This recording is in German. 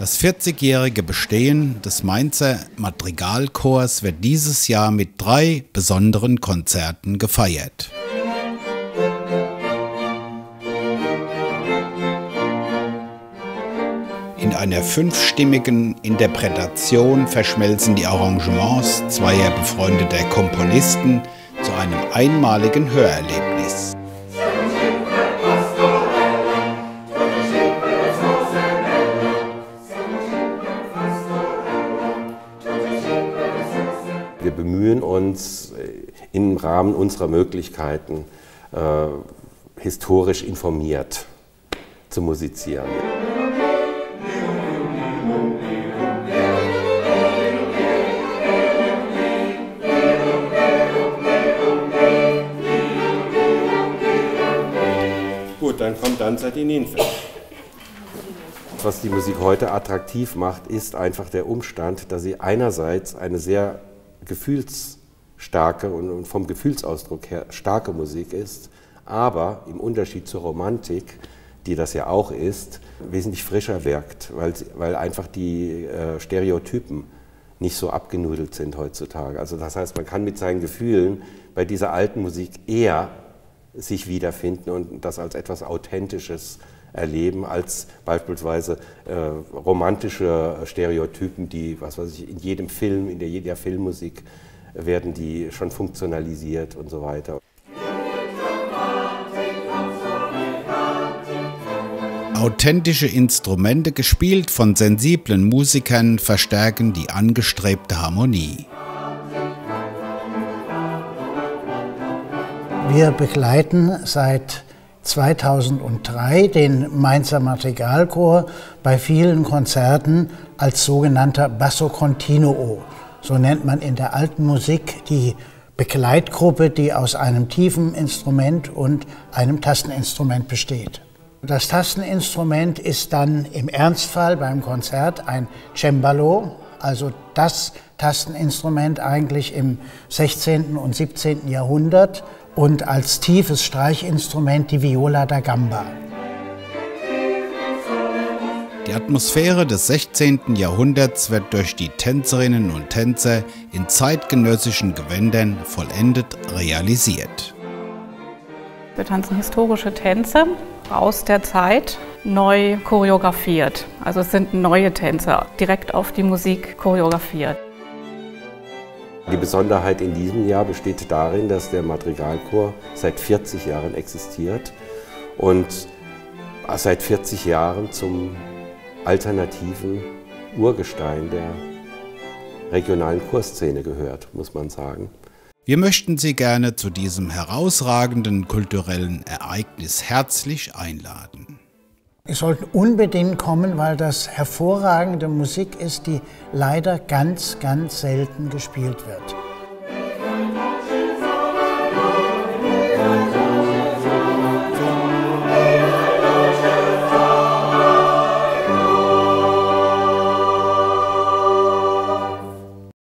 Das 40-jährige Bestehen des Mainzer Madrigalchors wird dieses Jahr mit drei besonderen Konzerten gefeiert. In einer fünfstimmigen Interpretation verschmelzen die Arrangements zweier befreundeter Komponisten zu einem einmaligen Hörerlebnis. Wir bemühen uns äh, im Rahmen unserer Möglichkeiten äh, historisch informiert zu musizieren. Gut, dann kommt Danza di Ninfe. Was die Musik heute attraktiv macht, ist einfach der Umstand, dass sie einerseits eine sehr gefühlsstarke und vom Gefühlsausdruck her starke Musik ist, aber im Unterschied zur Romantik, die das ja auch ist, wesentlich frischer wirkt, weil, weil einfach die äh, Stereotypen nicht so abgenudelt sind heutzutage. Also das heißt, man kann mit seinen Gefühlen bei dieser alten Musik eher sich wiederfinden und das als etwas Authentisches erleben, als beispielsweise äh, romantische Stereotypen, die, was weiß ich, in jedem Film, in der jeder Filmmusik werden die schon funktionalisiert und so weiter. Authentische Instrumente gespielt von sensiblen Musikern verstärken die angestrebte Harmonie. Wir begleiten seit 2003 den Mainzer Madrigalchor bei vielen Konzerten als sogenannter Basso Continuo. So nennt man in der alten Musik die Begleitgruppe, die aus einem tiefen Instrument und einem Tasteninstrument besteht. Das Tasteninstrument ist dann im Ernstfall beim Konzert ein Cembalo, also das Tasteninstrument eigentlich im 16. und 17. Jahrhundert und als tiefes Streichinstrument die Viola da Gamba. Die Atmosphäre des 16. Jahrhunderts wird durch die Tänzerinnen und Tänzer in zeitgenössischen Gewändern vollendet realisiert. Wir tanzen historische Tänze aus der Zeit, neu choreografiert. Also es sind neue Tänze, direkt auf die Musik choreografiert. Die Besonderheit in diesem Jahr besteht darin, dass der Madrigalchor seit 40 Jahren existiert und seit 40 Jahren zum alternativen Urgestein der regionalen Chorszene gehört, muss man sagen. Wir möchten Sie gerne zu diesem herausragenden kulturellen Ereignis herzlich einladen. Sie sollten unbedingt kommen, weil das hervorragende Musik ist, die leider ganz, ganz selten gespielt wird.